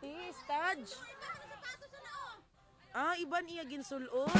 Hey, stage. Ah, iban iya ginsulot.